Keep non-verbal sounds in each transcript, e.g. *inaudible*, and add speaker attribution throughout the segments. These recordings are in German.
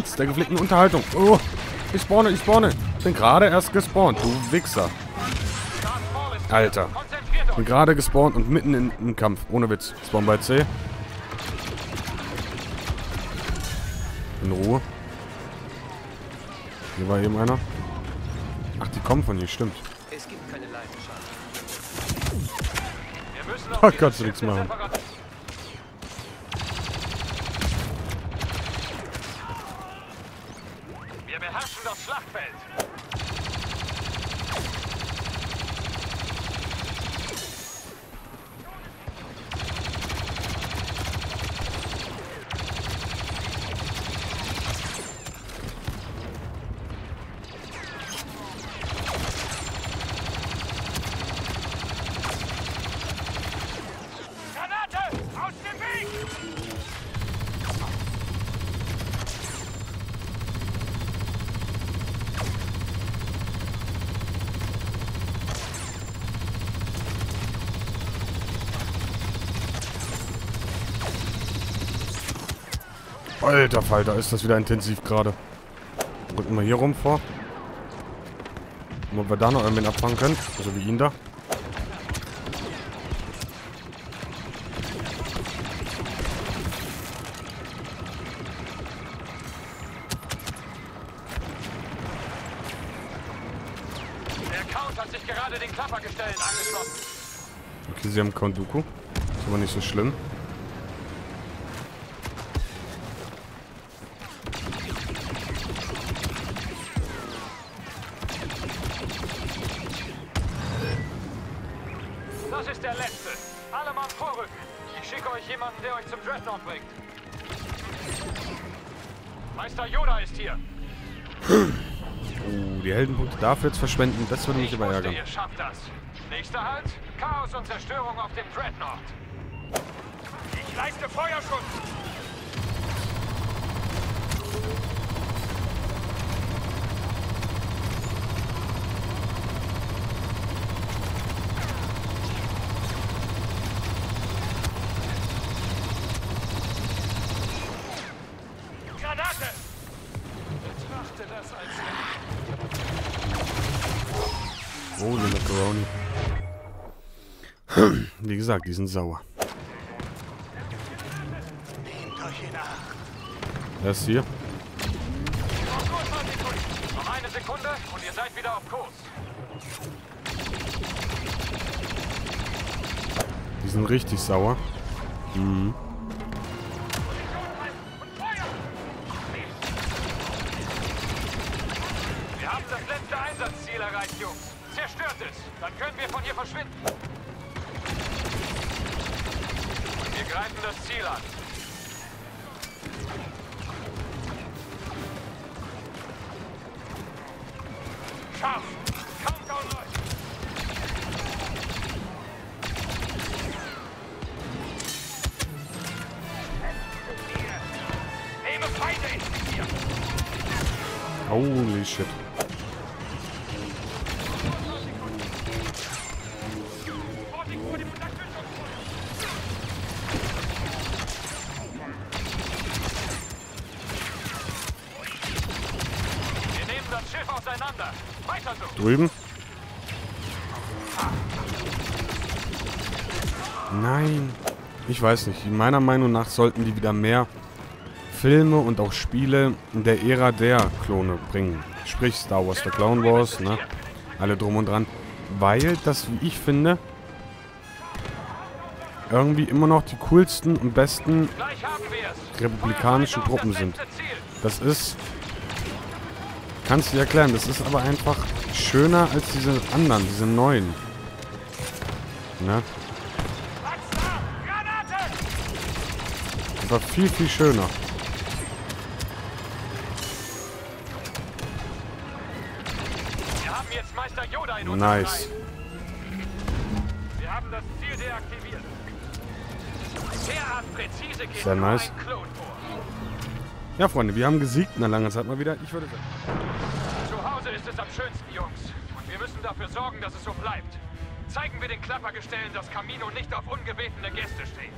Speaker 1: Kunst der gepflegten Unterhaltung. Oh, ich spawne, ich spawne. Bin gerade erst gespawnt, du Wichser. Alter. Bin gerade gespawnt und mitten in, im Kampf. Ohne Witz. Spawn bei C. In Ruhe. Hier war eben einer. Ach, die kommen von hier, stimmt.
Speaker 2: Es gibt keine Leidenschaft.
Speaker 1: Da kannst du nichts machen. Alter Falter, ist das wieder intensiv gerade. Rücken wir hier rum vor. Ob wir da noch irgendwen abfangen können. Also wie ihn da.
Speaker 3: Der Count hat sich gerade den Klappergestellen angeschlossen.
Speaker 1: Okay, sie haben Konduku. Ist aber nicht so schlimm.
Speaker 3: Bringt. Meister Yoda ist hier.
Speaker 1: Oh, die Heldenpunkte dafür jetzt verschwenden, das würde mich
Speaker 3: wusste,
Speaker 1: ärgern.
Speaker 3: ihr schafft das. Nächster Halt, Chaos und Zerstörung auf dem Dreadnought. Ich leiste Feuerschutz. Granate! Betrachte das als
Speaker 1: Macaroni. *clears throat* Wie gesagt, die sind sauer. Ist hier?
Speaker 3: Noch nur 20 Sekunden. Noch eine Sekunde und ihr seid wieder auf Kurs.
Speaker 1: Die sind richtig sauer. Mhm.
Speaker 3: Können wir von hier verschwinden. Wir greifen das Ziel an. Scharf!
Speaker 1: Drüben. Nein. Ich weiß nicht. Meiner Meinung nach sollten die wieder mehr Filme und auch Spiele in der Ära der Klone bringen. Sprich Star Wars, The Clone Wars, ne? Alle drum und dran. Weil das, wie ich finde, irgendwie immer noch die coolsten und besten republikanischen Truppen sind. Das ist. Kannst du dir erklären, das ist aber einfach schöner als diese anderen, diese neuen. Ne? Das war viel, viel schöner.
Speaker 3: Wir haben jetzt Meister Yoda in
Speaker 1: Nice.
Speaker 3: unserem Reihen. Wir haben das Ziel deaktiviert. Derart präzise geht
Speaker 1: Sehr nice. Ja, Freunde, wir haben gesiegt nach langer Zeit mal wieder. Ich würde sagen.
Speaker 3: Zu Hause ist es am schönsten, Jungs. Und wir müssen dafür sorgen, dass es so bleibt. Zeigen wir den Klappergestellen, dass Camino nicht auf ungebetene Gäste steht.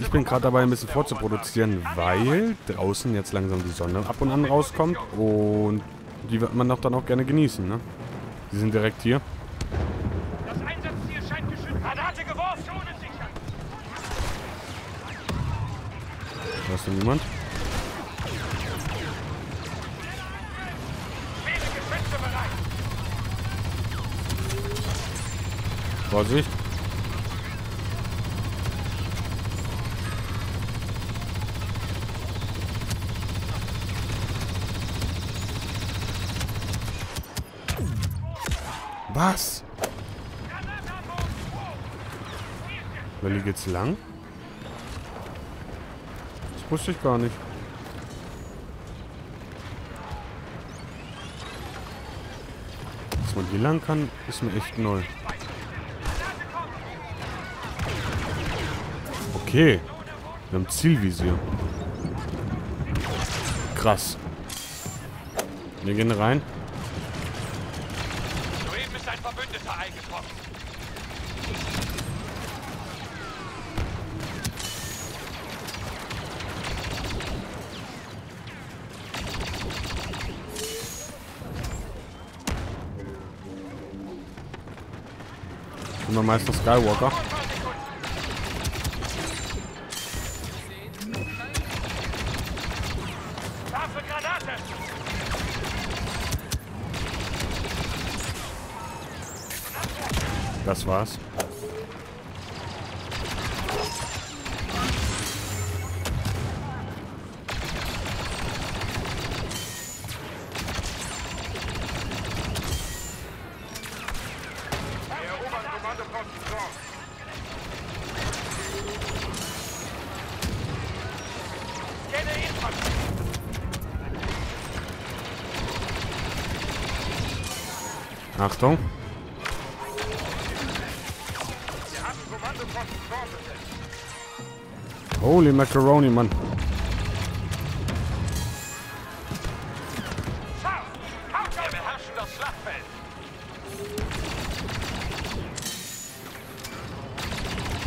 Speaker 1: Ich bin gerade dabei, ein bisschen vorzuproduzieren, weil draußen jetzt langsam die Sonne ab und an rauskommt und die wird man doch dann auch gerne genießen, ne? Die sind direkt hier.
Speaker 3: Das Einsatzziel scheint geschützt. Granate geworfen. Zone sichern.
Speaker 1: Da ist noch niemand. Vorsicht. Was? Welli geht's lang? Das wusste ich gar nicht. Dass man hier lang kann, ist mir echt neu. Okay. Wir haben Zielvisier. Krass. Wir gehen rein.
Speaker 3: Soeben ist ein Verbündeter eingetroffen.
Speaker 1: Immer Meister Skywalker. Das war's. Achtung. Holy Macaroni, Mann.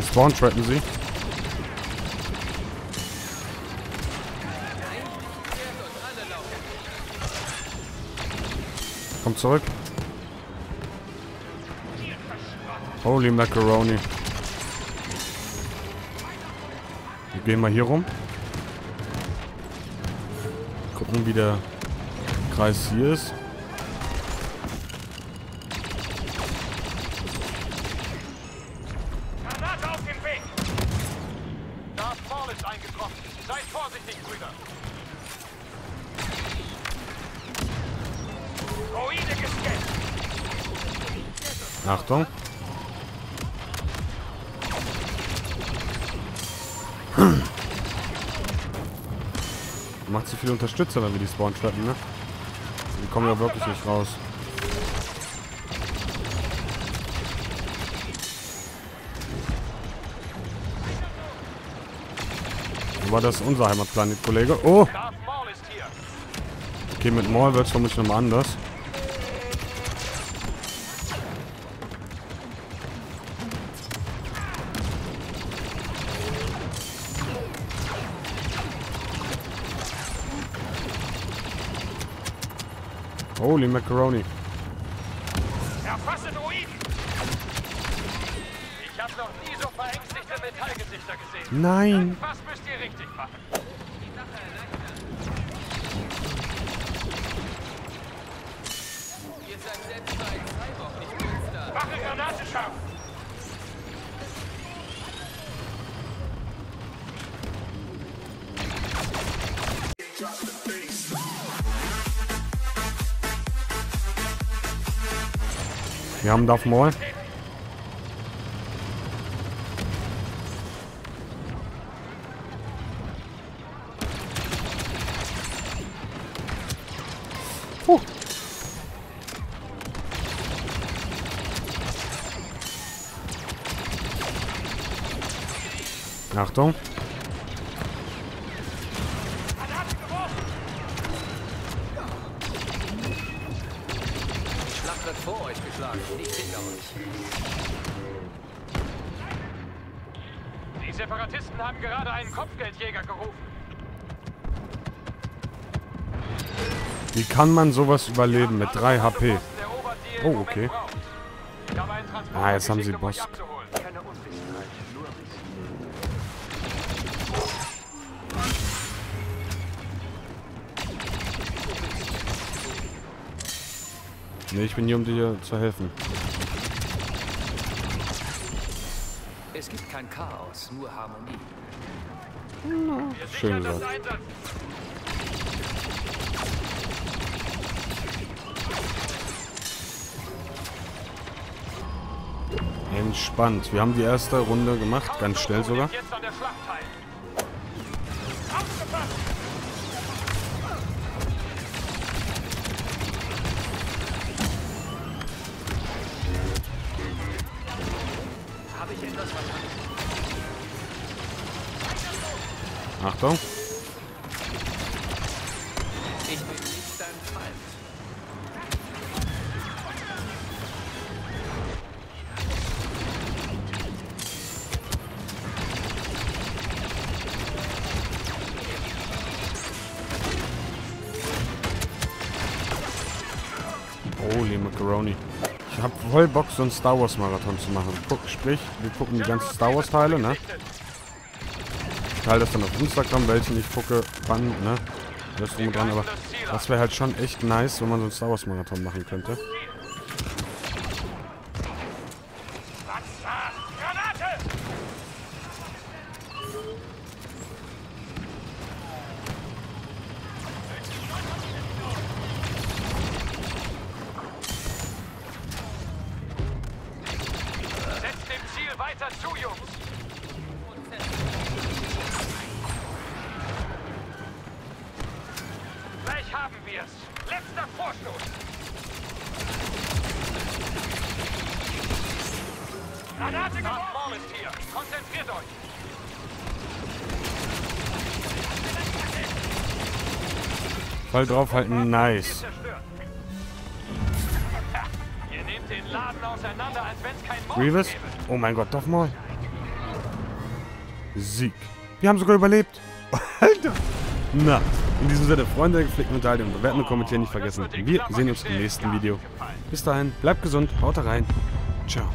Speaker 1: Spawn trappen sie. Kommt zurück. Holy Macaroni. Wir gehen mal hier rum. Gucken, wie der Kreis hier ist.
Speaker 3: Granate auf dem Weg. Darth Maul ist eingetroffen. Seid vorsichtig, Brüder. Droide gescannt.
Speaker 1: Achtung. Macht zu viele Unterstützer, wenn wir die Spawn trappen, ne? Die kommen ja wirklich nicht raus. Aber das unser Heimatplanet, Kollege. Oh! Okay, mit Maul wird es vermutlich nochmal anders. Holy Macaroni.
Speaker 3: Erfasse Droiden. Ich habe noch nie so verängstigte Metallgesichter gesehen.
Speaker 1: Nein!
Speaker 3: Irgendwas müsst ihr richtig machen.
Speaker 2: Ihr seid selbst bei Cyborg nicht Münster.
Speaker 3: Mache Granate scharf.
Speaker 1: Wir haben Darth Maul. Puh. Achtung.
Speaker 3: Haben gerade einen Kopfgeldjäger gerufen.
Speaker 1: Wie kann man sowas überleben mit 3 HP?
Speaker 3: Oberdeal
Speaker 1: Oh, okay. Ah, jetzt haben sie Boss. Nee, ich bin hier, um dir zu helfen.
Speaker 2: Es gibt kein Chaos, nur Harmonie.
Speaker 3: Wir
Speaker 1: Schön gesagt. Entspannt. Wir haben die erste Runde gemacht, ganz schnell sogar.
Speaker 3: Jetzt an der Schlacht
Speaker 1: Achtung. Holy Macaroni. Ich hab voll Bock, so einen Star Wars Marathon zu machen. Guck, sprich, wir gucken die ganzen Star Wars Teile, ne? Ich das dann auf Instagram, welchen ich gucke, wann, ne? Das drum dran, aber das wäre halt schon echt nice, wenn man so einen Star Wars Marathon machen könnte.
Speaker 3: Was da? Granate! Setzt dem Ziel weiter zu, Jungs! Haben wir's! Letzter Vorstoß! Granate geworfen ist hier! Konzentriert euch!
Speaker 1: Voll draufhalten, nice.
Speaker 3: Zerstört. Ha, Ihr nehmt den Laden auseinander, als wenn's kein gäbe.
Speaker 1: Oh mein Gott, Darth Maul. Sieg. Wir haben sogar überlebt. *laughs* Alter. Na, in diesem Sinne, Freunde, gepflegten Unterhaltung, bewerten und kommentieren nicht vergessen. Wir sehen uns im nächsten Video. Bis dahin, bleibt gesund, haut rein. Ciao.